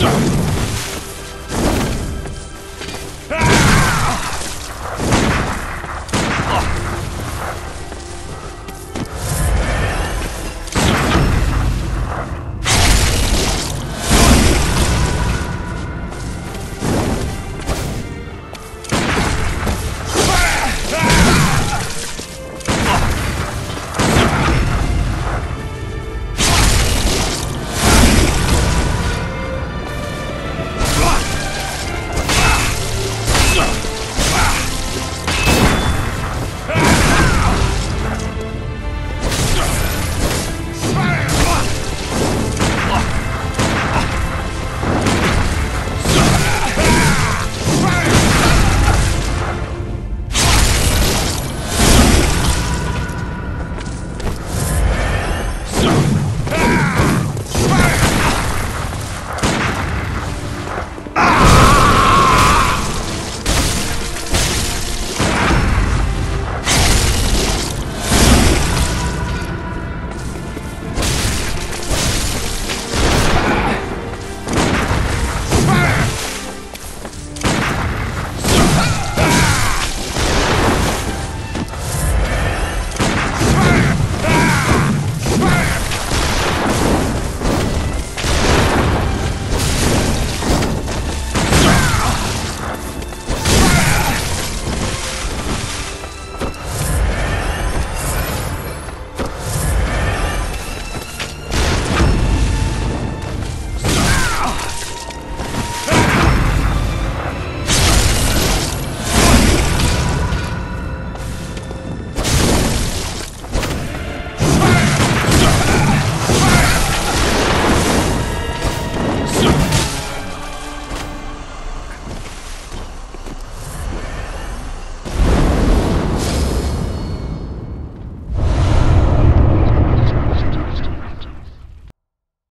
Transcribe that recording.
Sir.